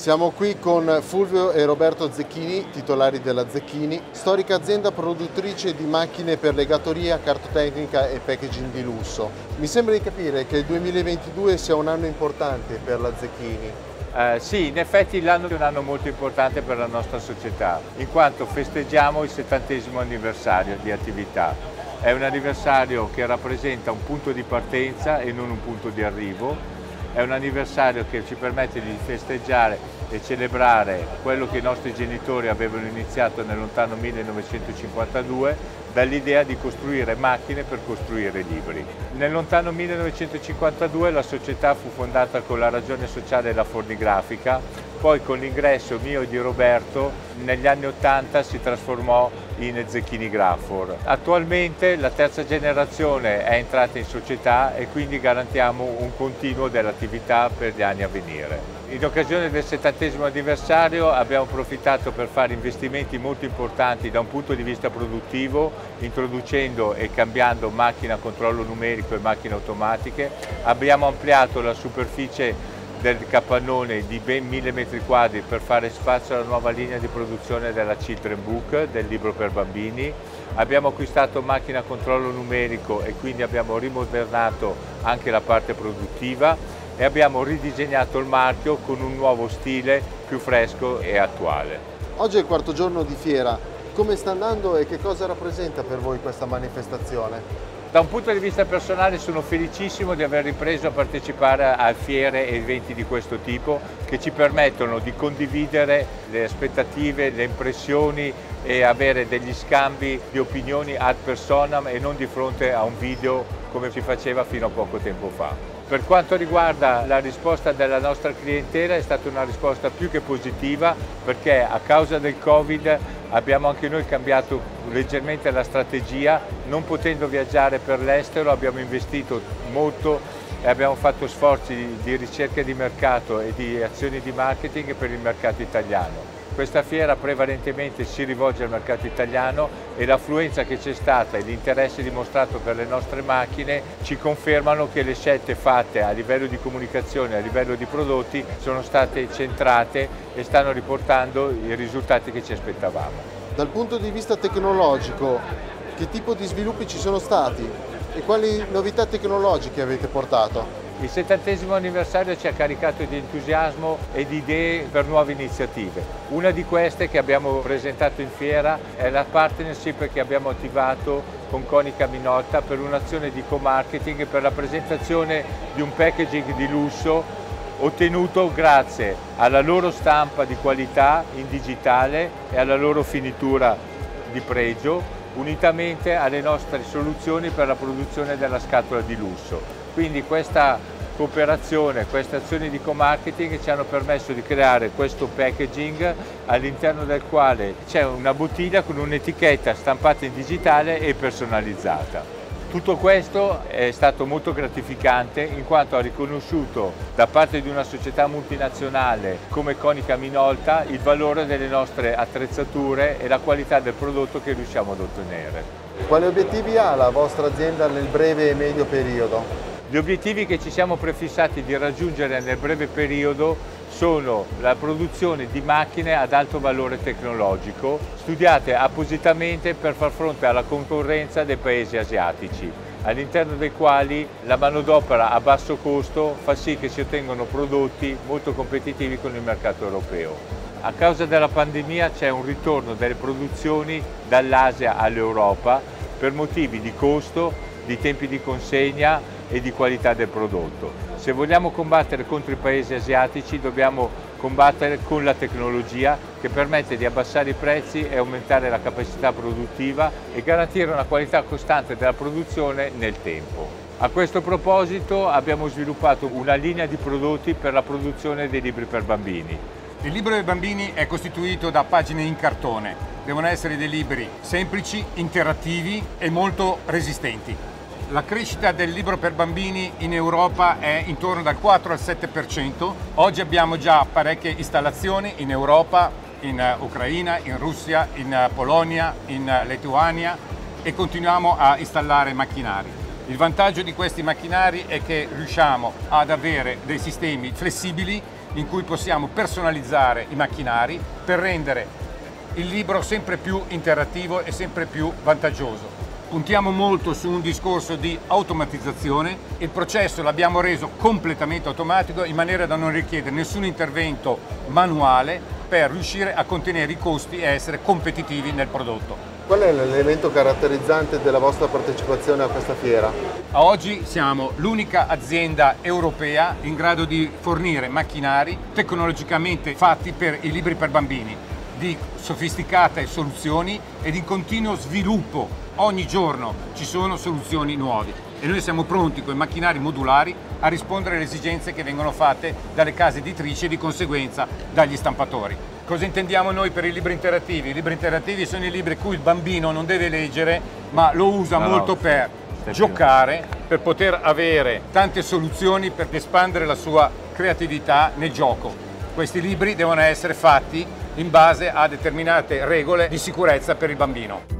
Siamo qui con Fulvio e Roberto Zecchini, titolari della Zecchini, storica azienda produttrice di macchine per legatoria, cartotecnica e packaging di lusso. Mi sembra di capire che il 2022 sia un anno importante per la Zecchini. Eh, sì, in effetti l'anno è un anno molto importante per la nostra società, in quanto festeggiamo il settantesimo anniversario di attività. È un anniversario che rappresenta un punto di partenza e non un punto di arrivo è un anniversario che ci permette di festeggiare e celebrare quello che i nostri genitori avevano iniziato nel lontano 1952 dall'idea di costruire macchine per costruire libri. Nel lontano 1952 la società fu fondata con la ragione sociale della fornigrafica, poi con l'ingresso mio e di Roberto negli anni 80 si trasformò in Zecchini Graffor. Attualmente la terza generazione è entrata in società e quindi garantiamo un continuo dell'attività per gli anni a venire. In occasione del settantesimo anniversario abbiamo approfittato per fare investimenti molto importanti da un punto di vista produttivi, introducendo e cambiando macchine a controllo numerico e macchine automatiche. Abbiamo ampliato la superficie del capannone di ben 1000 metri quadri per fare spazio alla nuova linea di produzione della Children Book, del libro per bambini. Abbiamo acquistato macchine a controllo numerico e quindi abbiamo rimodernato anche la parte produttiva e abbiamo ridisegnato il marchio con un nuovo stile più fresco e attuale. Oggi è il quarto giorno di fiera, come sta andando e che cosa rappresenta per voi questa manifestazione? Da un punto di vista personale sono felicissimo di aver ripreso a partecipare a fiere e eventi di questo tipo che ci permettono di condividere le aspettative, le impressioni e avere degli scambi di opinioni ad personam e non di fronte a un video come si faceva fino a poco tempo fa. Per quanto riguarda la risposta della nostra clientela è stata una risposta più che positiva perché a causa del Covid abbiamo anche noi cambiato leggermente la strategia, non potendo viaggiare per l'estero abbiamo investito molto e abbiamo fatto sforzi di ricerca di mercato e di azioni di marketing per il mercato italiano. Questa fiera prevalentemente si rivolge al mercato italiano e l'affluenza che c'è stata e l'interesse dimostrato per le nostre macchine ci confermano che le scelte fatte a livello di comunicazione, a livello di prodotti sono state centrate e stanno riportando i risultati che ci aspettavamo. Dal punto di vista tecnologico, che tipo di sviluppi ci sono stati e quali novità tecnologiche avete portato? Il settantesimo anniversario ci ha caricato di entusiasmo e di idee per nuove iniziative. Una di queste che abbiamo presentato in fiera è la partnership che abbiamo attivato con Conica Minotta per un'azione di co-marketing per la presentazione di un packaging di lusso ottenuto grazie alla loro stampa di qualità in digitale e alla loro finitura di pregio unitamente alle nostre soluzioni per la produzione della scatola di lusso. Quindi questa cooperazione, queste azioni di co-marketing ci hanno permesso di creare questo packaging all'interno del quale c'è una bottiglia con un'etichetta stampata in digitale e personalizzata. Tutto questo è stato molto gratificante in quanto ha riconosciuto da parte di una società multinazionale come Conica Minolta il valore delle nostre attrezzature e la qualità del prodotto che riusciamo ad ottenere. Quali obiettivi ha la vostra azienda nel breve e medio periodo? Gli obiettivi che ci siamo prefissati di raggiungere nel breve periodo sono la produzione di macchine ad alto valore tecnologico studiate appositamente per far fronte alla concorrenza dei paesi asiatici all'interno dei quali la manodopera a basso costo fa sì che si ottengano prodotti molto competitivi con il mercato europeo. A causa della pandemia c'è un ritorno delle produzioni dall'Asia all'Europa per motivi di costo, di tempi di consegna e di qualità del prodotto. Se vogliamo combattere contro i paesi asiatici dobbiamo combattere con la tecnologia che permette di abbassare i prezzi e aumentare la capacità produttiva e garantire una qualità costante della produzione nel tempo. A questo proposito abbiamo sviluppato una linea di prodotti per la produzione dei libri per bambini. Il libro dei bambini è costituito da pagine in cartone. Devono essere dei libri semplici, interattivi e molto resistenti. La crescita del libro per bambini in Europa è intorno dal 4 al 7%. Oggi abbiamo già parecchie installazioni in Europa, in eh, Ucraina, in Russia, in eh, Polonia, in eh, Lituania e continuiamo a installare macchinari. Il vantaggio di questi macchinari è che riusciamo ad avere dei sistemi flessibili in cui possiamo personalizzare i macchinari per rendere il libro sempre più interattivo e sempre più vantaggioso. Puntiamo molto su un discorso di automatizzazione, il processo l'abbiamo reso completamente automatico in maniera da non richiedere nessun intervento manuale per riuscire a contenere i costi e essere competitivi nel prodotto. Qual è l'elemento caratterizzante della vostra partecipazione a questa fiera? A oggi siamo l'unica azienda europea in grado di fornire macchinari tecnologicamente fatti per i libri per bambini di sofisticate soluzioni ed in continuo sviluppo. Ogni giorno ci sono soluzioni nuove e noi siamo pronti con i macchinari modulari a rispondere alle esigenze che vengono fatte dalle case editrici e di conseguenza dagli stampatori. Cosa intendiamo noi per i libri interattivi? I libri interattivi sono i libri cui il bambino non deve leggere ma lo usa no, molto no, per giocare, per poter avere tante soluzioni per espandere la sua creatività nel gioco. Questi libri devono essere fatti in base a determinate regole di sicurezza per il bambino.